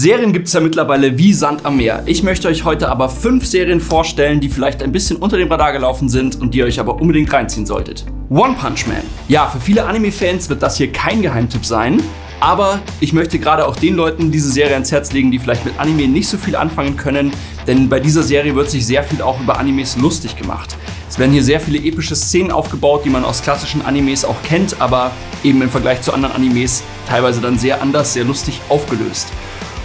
Serien gibt es ja mittlerweile wie Sand am Meer. Ich möchte euch heute aber fünf Serien vorstellen, die vielleicht ein bisschen unter dem Radar gelaufen sind und die ihr euch aber unbedingt reinziehen solltet. One Punch Man. Ja, für viele Anime-Fans wird das hier kein Geheimtipp sein. Aber ich möchte gerade auch den Leuten diese Serie ans Herz legen, die vielleicht mit Anime nicht so viel anfangen können, denn bei dieser Serie wird sich sehr viel auch über Animes lustig gemacht. Es werden hier sehr viele epische Szenen aufgebaut, die man aus klassischen Animes auch kennt, aber eben im Vergleich zu anderen Animes teilweise dann sehr anders, sehr lustig aufgelöst.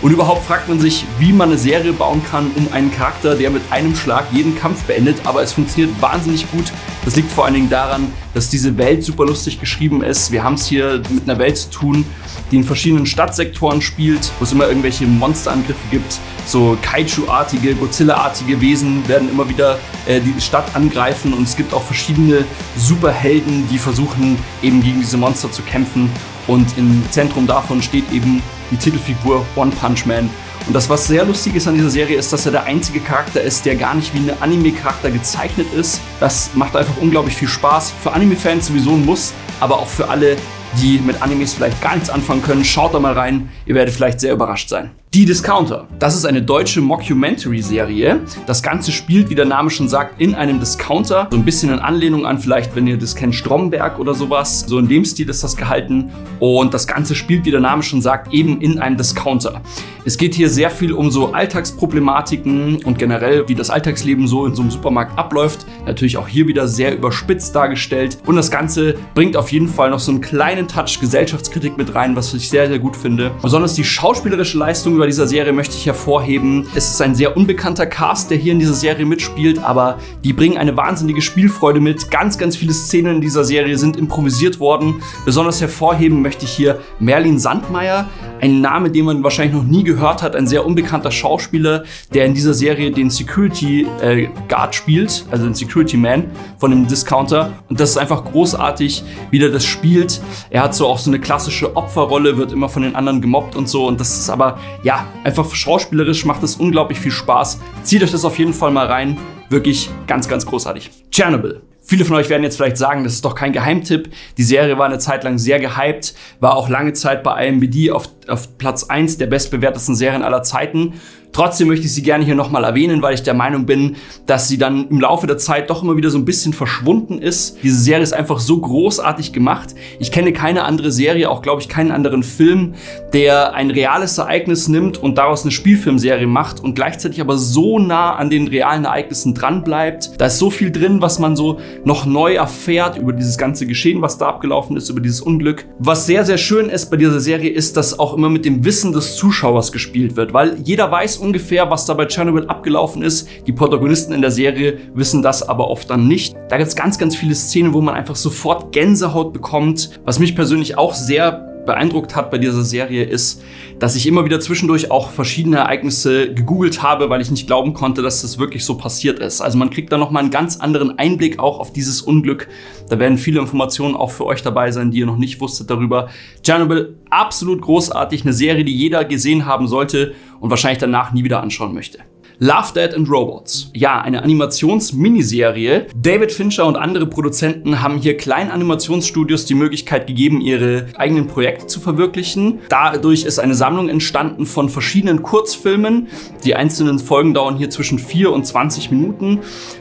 Und überhaupt fragt man sich, wie man eine Serie bauen kann um einen Charakter, der mit einem Schlag jeden Kampf beendet, aber es funktioniert wahnsinnig gut. Das liegt vor allen Dingen daran, dass diese Welt super lustig geschrieben ist. Wir haben es hier mit einer Welt zu tun, die in verschiedenen Stadtsektoren spielt, wo es immer irgendwelche Monsterangriffe gibt. So Kaiju-artige, Godzilla-artige Wesen werden immer wieder äh, die Stadt angreifen und es gibt auch verschiedene Superhelden, die versuchen eben gegen diese Monster zu kämpfen. Und im Zentrum davon steht eben die Titelfigur One Punch Man. Und das, was sehr lustig ist an dieser Serie, ist, dass er der einzige Charakter ist, der gar nicht wie ein Anime-Charakter gezeichnet ist. Das macht einfach unglaublich viel Spaß. Für Anime-Fans sowieso ein Muss, aber auch für alle, die mit Animes vielleicht gar nichts anfangen können, schaut da mal rein. Ihr werdet vielleicht sehr überrascht sein. Die Discounter. Das ist eine deutsche Mockumentary-Serie. Das Ganze spielt, wie der Name schon sagt, in einem Discounter. So ein bisschen in Anlehnung an vielleicht, wenn ihr das kennt, Stromberg oder sowas. So in dem Stil ist das gehalten. Und das Ganze spielt, wie der Name schon sagt, eben in einem Discounter. Es geht hier sehr viel um so Alltagsproblematiken und generell, wie das Alltagsleben so in so einem Supermarkt abläuft. Natürlich auch hier wieder sehr überspitzt dargestellt. Und das Ganze bringt auf jeden Fall noch so einen kleinen Touch Gesellschaftskritik mit rein, was ich sehr, sehr gut finde. Besonders die schauspielerische Leistung über bei dieser Serie möchte ich hervorheben. Es ist ein sehr unbekannter Cast, der hier in dieser Serie mitspielt, aber die bringen eine wahnsinnige Spielfreude mit. Ganz, ganz viele Szenen in dieser Serie sind improvisiert worden. Besonders hervorheben möchte ich hier Merlin Sandmeier, ein Name, den man wahrscheinlich noch nie gehört hat, ein sehr unbekannter Schauspieler, der in dieser Serie den Security äh, Guard spielt, also den Security Man von dem Discounter. Und das ist einfach großartig, wie der das spielt. Er hat so auch so eine klassische Opferrolle, wird immer von den anderen gemobbt und so. Und das ist aber, ja, einfach schauspielerisch macht es unglaublich viel Spaß. Zieht euch das auf jeden Fall mal rein. Wirklich ganz, ganz großartig. Chernobyl. Viele von euch werden jetzt vielleicht sagen, das ist doch kein Geheimtipp. Die Serie war eine Zeit lang sehr gehypt, war auch lange Zeit bei IMBD auf, auf Platz 1 der bestbewertesten Serien aller Zeiten. Trotzdem möchte ich sie gerne hier nochmal erwähnen, weil ich der Meinung bin, dass sie dann im Laufe der Zeit doch immer wieder so ein bisschen verschwunden ist. Diese Serie ist einfach so großartig gemacht. Ich kenne keine andere Serie, auch glaube ich keinen anderen Film, der ein reales Ereignis nimmt und daraus eine Spielfilmserie macht und gleichzeitig aber so nah an den realen Ereignissen dran bleibt. Da ist so viel drin, was man so noch neu erfährt über dieses ganze Geschehen, was da abgelaufen ist, über dieses Unglück. Was sehr, sehr schön ist bei dieser Serie, ist, dass auch immer mit dem Wissen des Zuschauers gespielt wird, weil jeder weiß ungefähr, was da bei Chernobyl abgelaufen ist. Die Protagonisten in der Serie wissen das aber oft dann nicht. Da gibt es ganz, ganz viele Szenen, wo man einfach sofort Gänsehaut bekommt. Was mich persönlich auch sehr beeindruckt hat bei dieser Serie ist, dass ich immer wieder zwischendurch auch verschiedene Ereignisse gegoogelt habe, weil ich nicht glauben konnte, dass das wirklich so passiert ist. Also man kriegt da nochmal einen ganz anderen Einblick auch auf dieses Unglück. Da werden viele Informationen auch für euch dabei sein, die ihr noch nicht wusstet darüber. Chernobyl, absolut großartig, eine Serie, die jeder gesehen haben sollte und wahrscheinlich danach nie wieder anschauen möchte. Love, Dead and Robots. Ja, eine Animations-Miniserie. David Fincher und andere Produzenten haben hier kleinen Animationsstudios die Möglichkeit gegeben, ihre eigenen Projekte zu verwirklichen. Dadurch ist eine Sammlung entstanden von verschiedenen Kurzfilmen. Die einzelnen Folgen dauern hier zwischen 4 und 20 Minuten,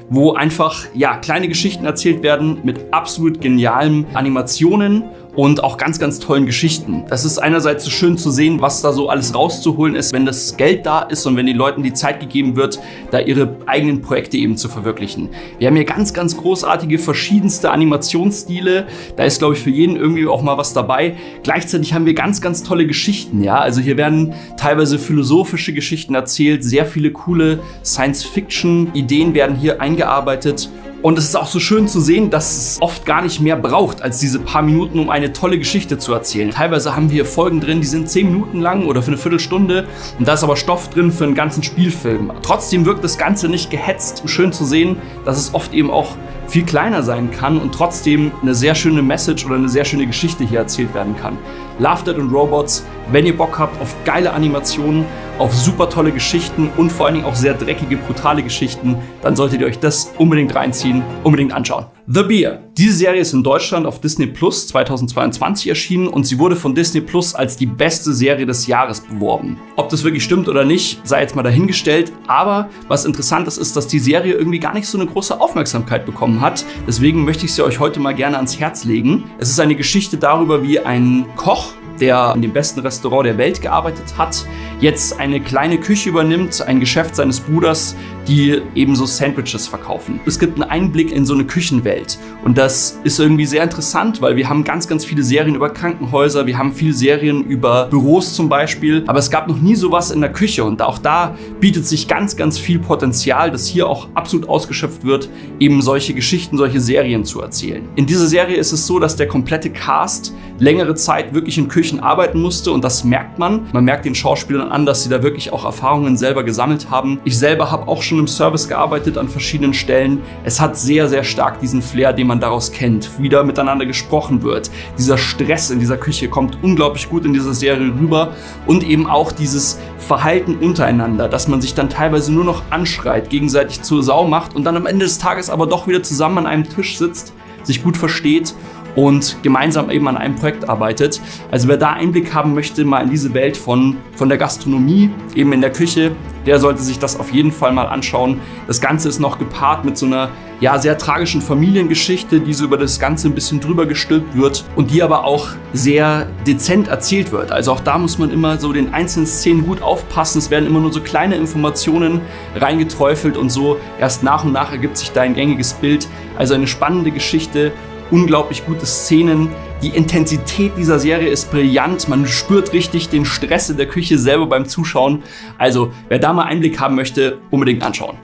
wo einfach ja, kleine Geschichten erzählt werden mit absolut genialen Animationen und auch ganz, ganz tollen Geschichten. Das ist einerseits so schön zu sehen, was da so alles rauszuholen ist, wenn das Geld da ist und wenn den Leuten die Zeit gegeben wird, da ihre eigenen Projekte eben zu verwirklichen. Wir haben hier ganz, ganz großartige, verschiedenste Animationsstile. Da ist, glaube ich, für jeden irgendwie auch mal was dabei. Gleichzeitig haben wir ganz, ganz tolle Geschichten. Ja, also hier werden teilweise philosophische Geschichten erzählt, sehr viele coole Science-Fiction-Ideen werden hier eingearbeitet und es ist auch so schön zu sehen, dass es oft gar nicht mehr braucht, als diese paar Minuten, um eine tolle Geschichte zu erzählen. Teilweise haben wir Folgen drin, die sind zehn Minuten lang oder für eine Viertelstunde. Und da ist aber Stoff drin für einen ganzen Spielfilm. Trotzdem wirkt das Ganze nicht gehetzt. Schön zu sehen, dass es oft eben auch viel kleiner sein kann und trotzdem eine sehr schöne Message oder eine sehr schöne Geschichte hier erzählt werden kann. Love Dead und Robots, wenn ihr Bock habt auf geile Animationen auf super tolle Geschichten und vor allen Dingen auch sehr dreckige, brutale Geschichten, dann solltet ihr euch das unbedingt reinziehen, unbedingt anschauen. The Beer. Diese Serie ist in Deutschland auf Disney Plus 2022 erschienen und sie wurde von Disney Plus als die beste Serie des Jahres beworben. Ob das wirklich stimmt oder nicht, sei jetzt mal dahingestellt. Aber was interessant ist, ist, dass die Serie irgendwie gar nicht so eine große Aufmerksamkeit bekommen hat. Deswegen möchte ich sie euch heute mal gerne ans Herz legen. Es ist eine Geschichte darüber, wie ein Koch der in dem besten Restaurant der Welt gearbeitet hat, jetzt eine kleine Küche übernimmt, ein Geschäft seines Bruders, die ebenso Sandwiches verkaufen. Es gibt einen Einblick in so eine Küchenwelt und das ist irgendwie sehr interessant, weil wir haben ganz, ganz viele Serien über Krankenhäuser, wir haben viele Serien über Büros zum Beispiel, aber es gab noch nie sowas in der Küche und auch da bietet sich ganz, ganz viel Potenzial, das hier auch absolut ausgeschöpft wird, eben solche Geschichten, solche Serien zu erzählen. In dieser Serie ist es so, dass der komplette Cast längere Zeit wirklich in Küchen arbeiten musste und das merkt man. Man merkt den Schauspielern an, dass sie da wirklich auch Erfahrungen selber gesammelt haben. Ich selber habe auch schon im Service gearbeitet an verschiedenen Stellen. Es hat sehr, sehr stark diesen Flair, den man daraus kennt, wie da miteinander gesprochen wird. Dieser Stress in dieser Küche kommt unglaublich gut in dieser Serie rüber und eben auch dieses Verhalten untereinander, dass man sich dann teilweise nur noch anschreit, gegenseitig zur Sau macht und dann am Ende des Tages aber doch wieder zusammen an einem Tisch sitzt, sich gut versteht und gemeinsam eben an einem Projekt arbeitet. Also wer da Einblick haben möchte, mal in diese Welt von, von der Gastronomie, eben in der Küche, der sollte sich das auf jeden Fall mal anschauen. Das Ganze ist noch gepaart mit so einer ja, sehr tragischen Familiengeschichte, die so über das Ganze ein bisschen drüber gestülpt wird und die aber auch sehr dezent erzählt wird. Also auch da muss man immer so den einzelnen Szenen gut aufpassen. Es werden immer nur so kleine Informationen reingeträufelt und so erst nach und nach ergibt sich da ein gängiges Bild. Also eine spannende Geschichte unglaublich gute Szenen. Die Intensität dieser Serie ist brillant. Man spürt richtig den Stress in der Küche selber beim Zuschauen. Also, wer da mal Einblick haben möchte, unbedingt anschauen.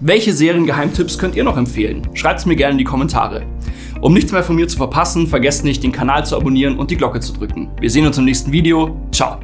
Welche Seriengeheimtipps könnt ihr noch empfehlen? Schreibt es mir gerne in die Kommentare. Um nichts mehr von mir zu verpassen, vergesst nicht, den Kanal zu abonnieren und die Glocke zu drücken. Wir sehen uns im nächsten Video. Ciao.